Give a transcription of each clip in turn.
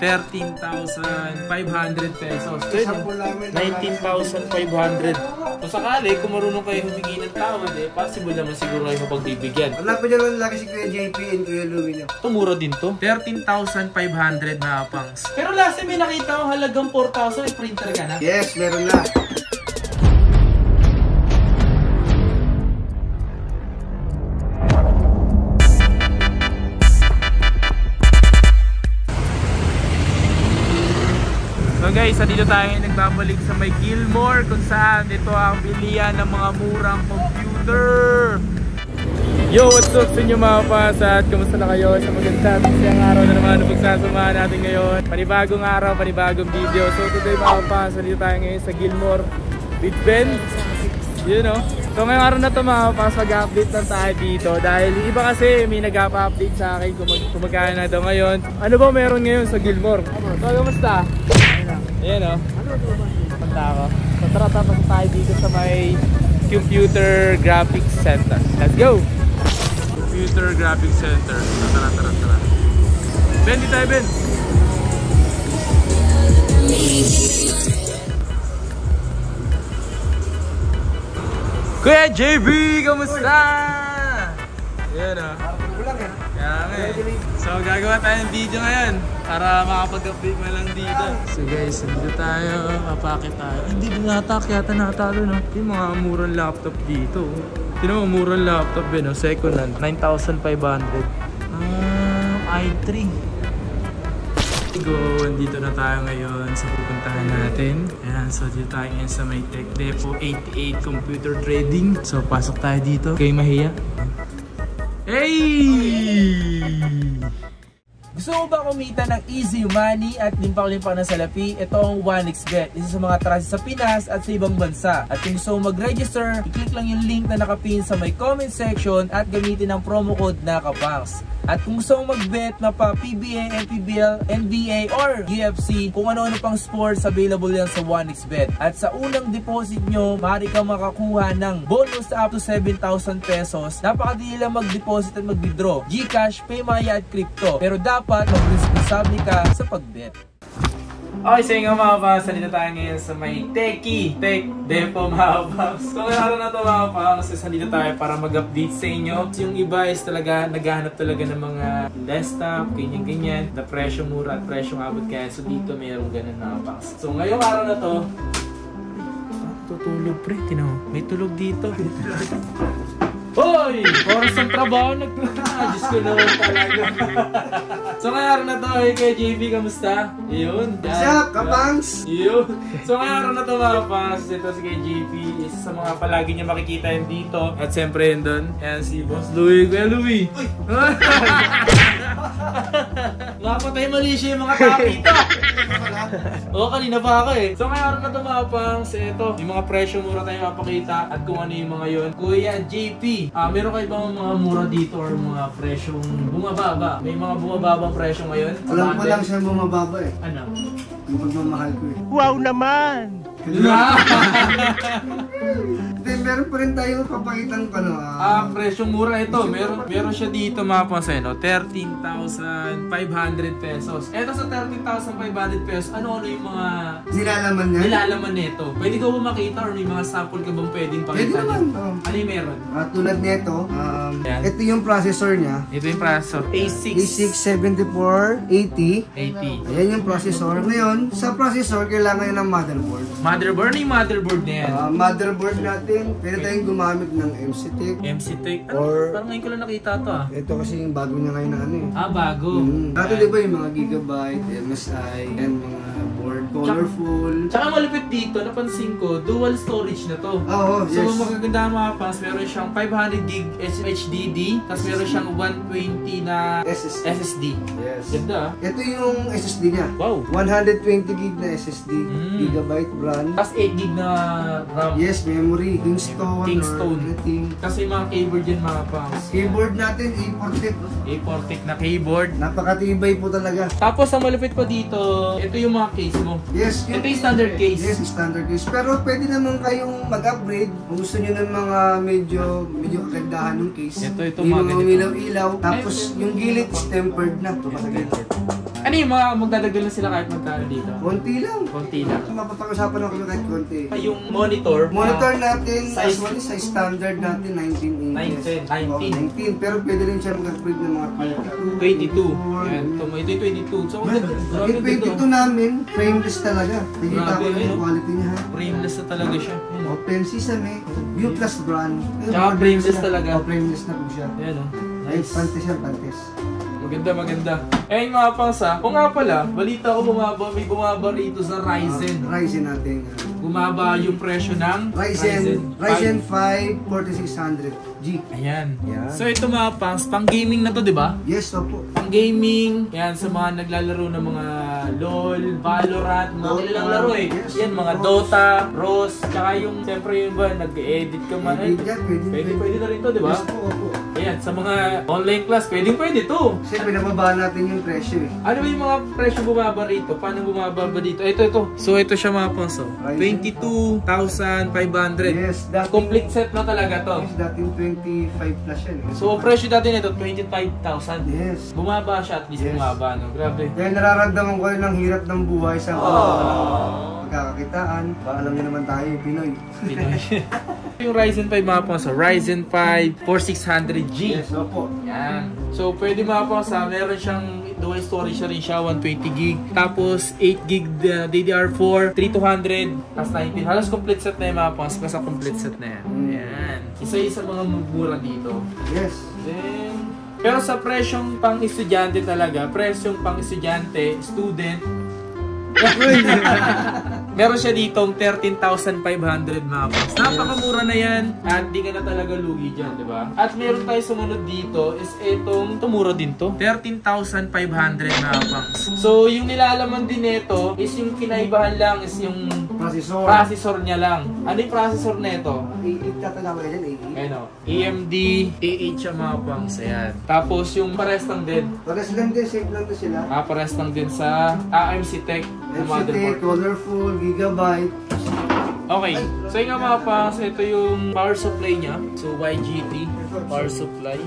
13,500 pesos. Namin. 19,500. Kung sakali, kung marunong kayo humingi ng tawad, eh, possible naman siguro kayo mapagbibigyan. Hanapin niyo lang lagi si Kuya JP and Kuya Louie niyo. Ito, mura din to. 13,500 na pangs. Pero last time may nakita ko halagang 4,000, may printer ka na. Yes, meron na. Guys, dito tayo nagbabalik sa may Gilmore kung saan ito ang bilian ng mga murang computer. Yo, what's up sa inyo mga pasat? Kamusta na kayo sa magandang isang araw na naman na pagsasamahan natin ngayon? Panibagong araw, panibagong video. So today mga pasat, dito tayo ngayon sa Gilmore with Ben. You know. So ngayong araw na to mga pas, mag-update lang tayo dito dahil iba kasi may nag-update sa akin kung, mag kung na daw ngayon. Ano ba meron ngayon sa Gilmore? So kamusta? Ayan o. Punta ako. So tara tapos tayo dito sa may Computer Graphics Center. Let's go! Computer Graphics Center. Tara, tara, tara. Ben, di tayo, Ben! Kuya JB, kamusta? Ayan o. Kulang eh. Kaya nga eh. So gagawa tayo ng video ngayon para makapag-update mo lang dito. So guys, dito tayo, papakit tayo. Hindi din nata, kaya natalo no. Yung mga murang laptop dito. Tino mo, murang laptop eh, no? second hand, 9,500. Ah, i3. Go, andito na tayo ngayon sa pupuntahan natin. Ayan, so dito tayo ngayon sa may Tech Depot 88 Computer Trading. So pasok tayo dito. Kayo mahiya? Hey! Gusto mo ba kumita ng easy money at limpang-limpang na salapi? Ito ang 1xBet, isa sa mga trust sa Pinas at sa ibang bansa. At kung gusto mo mag-register, i-click lang yung link na nakapin sa may comment section at gamitin ang promo code na kapangs. At kung gusto mo mag-bet na pa PBA, NPBL, NBA, or UFC, kung ano-ano pang sports, available yan sa 1xBet. At sa unang deposit nyo, maaari kang makakuha ng bonus up to 7,000 pesos. Napakadali lang mag-deposit at mag-withdraw. Gcash, Paymaya at crypto. Pero dapat mag-responsable ka sa pag-bet. Okay, so yung mga paps, salita tayo ngayon sa may Techie Tech Depot mga paps. So ngayong araw na to mga paps, salita tayo para mag-update sa inyo. So, yung iba is talaga naghahanap talaga ng mga desktop, ganyan-ganyan, na presyo mura at presyo abot kaya. So dito mayroong ganun mga paps. So ngayong araw na to, ah, tutulog pre, tinaw. May tulog dito. Hoy! Oras ng trabaho nagpunta. Diyos ko naman talaga. so ngayong araw na to, hey, kay JB, kamusta? Yun. What's up, kapangs? Yun. So ngayong araw na to mga pangs, ito si kay JP, isa sa mga palagi niya makikita yun dito. At siyempre yun doon, ayan si Boss Louie. Kuya Louie! Nakapatay mali siya yung mga tao dito. Oo, kanina pa ako eh. So ngayong araw na to mga pangs, ito, yung mga presyo mura tayo mapakita at kung ano yung mga yun. Kuya JP, ah meron kayo bang mga mura dito or mga presyong bumababa? May mga bumababang presyo ngayon? Alam ko lang siya bumababa eh. Ano? Yung pagmamahal ko eh. Wow naman! Hindi, meron pa rin tayo papakitang ano Ah, ah. presyong mura ito. Meron meron siya dito mga pansin, no? 13,500 pesos. Ito sa 13,500 pesos, ano-ano yung mga Nilalaman niya? nilalaman nito? Pwede ko ba makita or may mga sample ka bang pwedeng Pwede pakita naman. niyo? Oh. Ano yung meron? Ah, tulad nito, um, Yan. ito yung processor niya. Ito yung processor. A6. A67480. 80. Ayan yung processor. Ngayon, sa processor, kailangan yun ng motherboard. Motherboard, ano yung motherboard na yan? Ah, motherboard natin, pwede tayong gumamit ng MCTEC. MC Tech. Ano? or- Parang ngayon ko lang nakita to ah. Ito kasi yung bago niya ngayon na ano eh. Ah, bago. Mm. Dati di ba yung mga gigabyte, MSI, and mga colorful. Tsaka malupit dito, napansin ko, dual storage na to. Oo, So, yes. magaganda ang mga pants, meron siyang 500 gig HDD, tapos meron siyang 120 na SSD. SSD. Yes. Ganda ah. Ito yung SSD niya. Wow. 120 gig na SSD, Mm. gigabyte brand. Tapos 8 gig na RAM. Yes, memory, Kingston, Kingston. or anything. Kasi mga keyboard yan mga pants. Keyboard natin, A40. A40 na keyboard. Napakatibay po talaga. Tapos ang malupit pa dito, ito yung mga case mo. Yes. Ito yung standard case. Yes, standard case. Pero pwede naman kayong mag-upgrade kung gusto nyo ng mga medyo medyo kagandahan ng case. Ito, ito, Yung mga ganito. ilaw-ilaw. Tapos yung gilid is tempered na. Gilid. Ano yung mga magdadagdag na sila kahit magkano dito? Konti lang. Konti lang. Mapapag-usapan ako kahit konti. Yung monitor, Monitor ah, natin, size- actually size standard natin, 19 inches. 19. Oo, 19. Pero pwede rin siya mag-upgrade ng mga 22. Yan, ito, ito yung 22. So, Yung ganda. 22 namin, frameless talaga. Nakikita Grabe, ko ayun. yung quality niya ha. Frameless na talaga siya. Yan, oh. Open sesame, View Plus brand. Tsaka frameless talaga. Oh, frameless na po siya. Yan, oh. Ay, Nice. pantes yan, pantes. Maganda, maganda. Eh, yung mga pangs ha. Kung nga pala, balita ko bumaba, may bumaba rito sa Ryzen. Ah, Ryzen natin. ah. Bumaba yung presyo ng Ryzen, Ryzen 5 4600G. Ayan. Yan. So ito mga pangs, pang gaming na to, di ba? Yes, opo. Pang gaming, yan sa mga naglalaro ng mga LOL, Valorant, mga kanilang laro eh. Yes, Yan, mga Rose. Dota, Rose, tsaka yung, siyempre yun ba, nag-edit ka man. Pwede yan, pwede. Pwede, pwede na rin to, di ba? Yes po, opo. Ayan, sa mga online class, pwede, pwede to. Kasi pinababa natin yung presyo eh. Ano ba yung mga presyo bumaba rito? Paano bumaba ba dito? Ito, ito. So, ito siya mga ponso. Ryzen. 22,500. Yes, dating, Complete set na talaga to. Yes, dating 25 plus yan eh. So, presyo dati nito, 25,000. Yes. Bumaba siya, at least Yes. bumaba, no? Grabe. Kaya nararamdaman ko rin ang hirap ng buhay sa pagkakakitaan. Ba, alam niyo naman tayo, Pinoy. Pinoy. yung Ryzen 5 mga ponso, Ryzen 5 4600G. Yes, opo. Yan. So, pwede mga ponso, meron siyang dual storage na rin siya, 120 gig. Tapos, 8 gig uh, DDR4, 3200, tapos 19. Halos complete set na yung mga ponso, basta complete set na yan. Mm. Yan. Isa-isa mga mura dito. Yes. Then, pero sa presyong pang estudyante talaga, presyong pang estudyante, student, meron siya ditong 13,500 mga boss. Napakamura na yan at di ka na talaga lugi dyan, di ba? At meron tayo sumunod dito is itong, tumura din to, 13,500 mga boss. So, yung nilalaman din nito is yung kinaibahan lang is yung Processor. processor niya lang. Ano yung processor nito? Tatanda ko yan, 80. Ayun o. AMD A8 siya mga pangs. Ayan. Tapos yung pares lang din. Pares lang din, safe lang din sila. Ah, pares lang din sa AMC Tech FCT, motherboard. colorful, gigabyte. Okay. So yung nga mga pangs, ito yung power supply niya. So YGT power supply.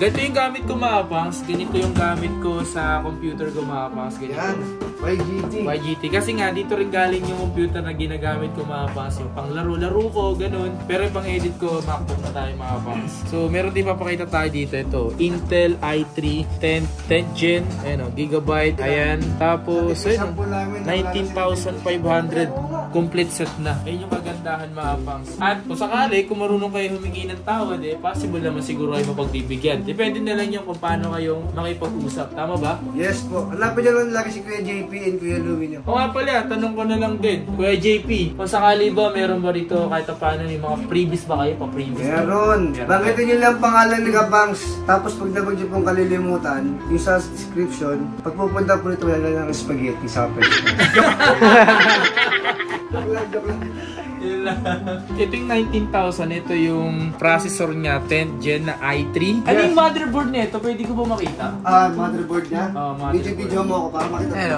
Ganito yung gamit ko mga pangs. Ganito yung gamit ko sa computer ko mga pangs. Yan, Ganito. YGT. YGT. Kasi nga, dito rin galing yung computer na ginagamit ko mga pangs. Yung pang laro-laro ko, ganun. Pero yung pang edit ko, MacBook na tayo mga pangs. So, meron din papakita tayo dito. Ito, Intel i3 10, 10 Gen. Ayan o, gigabyte. Ayan. Tapos, ayun, namin, 19,500 complete set na. Ayun yung kagandahan mga pangs. At kung sakali, kung marunong kayo humingi ng tawad, eh, possible naman siguro ay mapagbibigyan. Depende na lang yung kung paano kayong makipag-usap. Tama ba? Yes po. Hanapin niyo lang lagi si Kuya JP and Kuya Louie niyo. O nga pala, tanong ko na lang din. Kuya JP, kung sakali ba meron ba rito kahit pa paano yung mga freebies ba kayo? Ba? Meron. Meron. Banggitin niyo lang pangalan ni Kabangs. Tapos pag nabag niyo pong kalilimutan, yung sa description, pag pupunta po nito, wala na ng spaghetti sa akin. Joke lang, joke lang. Yun lang. Ito yung 19,000. Ito yung processor niya, 10 Gen na i3. Ano yung motherboard nito? Pwede ko ba makita? Ah, motherboard niya. Oh, motherboard. Video-video mo ako para makita. Ano?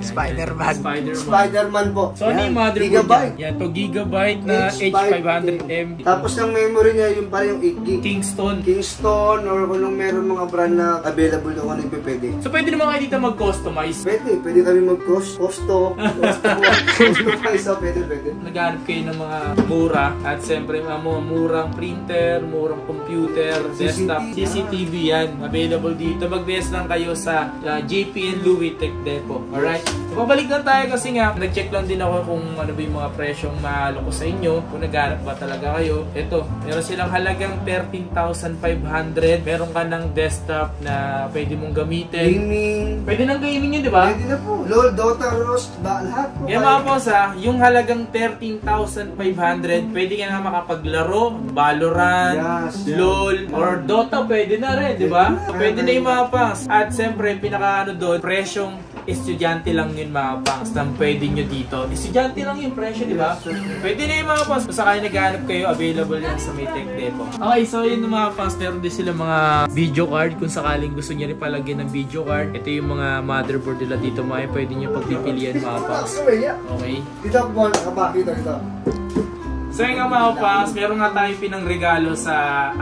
Spider-Man. Spider-Man. Spider-Man po. So ano yung motherboard Gigabyte. niya? Yan, to gigabyte na H500M. Tapos ang memory niya, yung parang yung 8 gig. Kingston. Kingston or kung nung meron mga brand na available doon ano yung pwede. So pwede naman kayo dito mag-customize. Pwede, pwede kami mag-cost, costo, costo, customize, so pwede, pwede. Naghanap kayo ng mga mura at siyempre mga murang printer, murang computer, desktop, CCTV. CCTV yan. Available dito. Mag-best lang kayo sa uh, JP and Louis Tech Depot. Alright? So, pabalik lang tayo kasi nga, nag-check lang din ako kung ano ba yung mga presyong mahalo ko sa inyo. Kung naghanap ba talaga kayo. Ito, meron silang halagang 13,500. Meron ka ng desktop na pwede mong gamitin. Gaming, Pwede ng gaming yun, di ba? pwede na po. LOL, Dota, Rust, ba, lahat po. Kaya mga boss ha, yung halagang 13,500, pwede ka na makapaglaro, Valorant, Yes. LOL, or Dota, pwede na rin, di ba? Pwede na. Pwede na yung mga pangs. At siyempre, pinaka ano doon, presyong estudyante lang yun mga pangs na pwede nyo dito. Estudyante lang yung presyo, di ba? Pwede na yung mga pangs. Kung sakali naghahanap kayo, available yan sa Maytech Depot. Okay, so yun mga pangs. Meron din sila mga video card. Kung sakaling gusto nyo rin palagyan ng video card, ito yung mga motherboard nila dito. Mga pwede nyo pagpipilian mga pangs. Okay. Dito po, nakabaki dito, dito. So yun nga mga pangs, meron nga tayong pinang regalo sa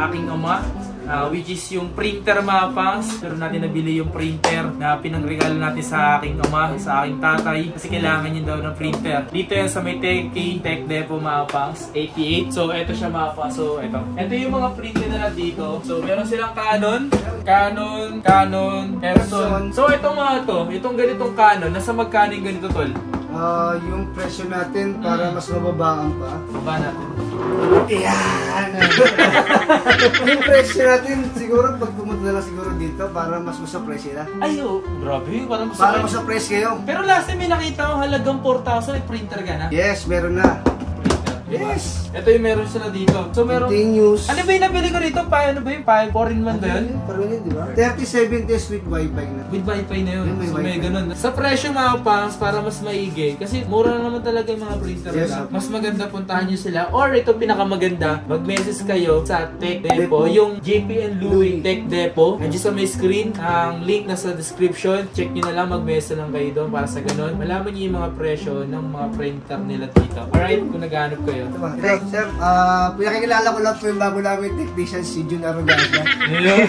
aking ama. Ah, which is yung printer mga pangs. Pero natin nabili yung printer na pinangregalo natin sa aking ama, sa aking tatay. Kasi kailangan niya daw ng printer. Dito yan sa may Tech, Tech Depot mga pangs, 88. So, eto siya mga pangs. So, eto. Ito yung mga printer nila dito. So, meron silang Canon, Canon, Canon, Epson. So, itong mga to, itong ganitong Canon, nasa magkano yung ganito tol? Ah, yung presyo natin para mas mababaan pa. Baba natin. Yan! yung presyo natin, siguro pag pumunta na siguro dito para mas masurprise sila. Ay, oh, grabe. Para masakit. masurprise kayo. Pero last time may nakita ko halagang 4,000 ay printer ka na. Yes, meron na. Diba? Yes. Ito yung meron sila dito. So meron... Continuous. Ano ba yung nabili ko dito? Pa, ano ba yung? Pa, 4 in 1 ba yun? Parang yun, di ba? 3070s with Wi-Fi na. With wifi na yun. May so may ganun. Sa presyo mga pangs, para mas maigi. Kasi mura na naman talaga yung mga printer Yes, nila. Mas maganda puntahan nyo sila. Or ito pinakamaganda, mag-message kayo sa Tech Depot. Yung JP and Louie. Tech Depot. Nandiyan sa may screen. Ang link nasa description. Check nyo na lang. Mag-message lang kayo doon para sa ganun. Malaman nyo yung mga presyo ng mga printer nila dito. Alright, kung naghanap kayo. Ito ba? Ito, sir, ah, pinakikilala ko lang po yung bago namin technician, si Jun Arrogancia. Ayun.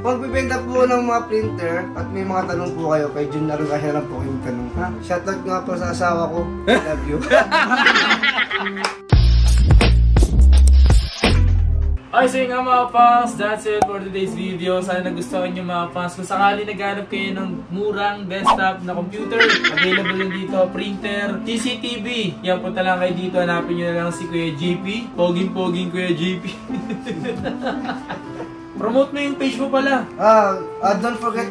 Pag bibenta po ng mga printer at may mga tanong po kayo kay Jun Arrogancia lang po yung tanong. Ha? Shoutout nga po sa asawa ko. Love you. Okay, so yun nga mga pangs, that's it for today's video. Sana nagustuhan nyo mga pangs. Kung sakali naghanap kayo ng murang desktop na computer, available din dito, printer, CCTV. Yan, punta lang kayo dito, hanapin nyo na lang si Kuya GP. Poging-poging Kuya GP. Promote mo yung page mo pala. Ah, ah, don't forget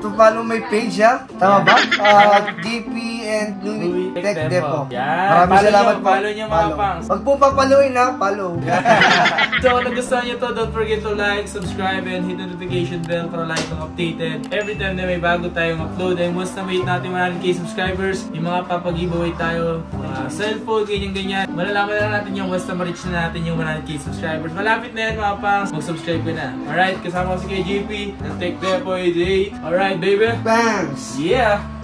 to follow my page, ha? Tama ba? Ah, GP and Louis Tech Tech. Depot. Yan. Maraming Follow salamat nyo, po. follow nyo, mga pangs. Pag po papaluin, ha? Follow. So kung nagustuhan nyo to, don't forget to like, subscribe, and hit the notification bell para like kung updated. Every time na may bago tayong upload. And once na wait natin 100k subscribers, yung mga papag-giveaway tayo, mga cellphone, ganyan-ganyan. Malalaman na natin yung once na ma-reach na natin yung 100k subscribers. Malapit na yan mga pangs, mag-subscribe ka na. Alright, kasama ko si KJP ng Tech Depot 88. Alright, night, baby. Bams. Yeah.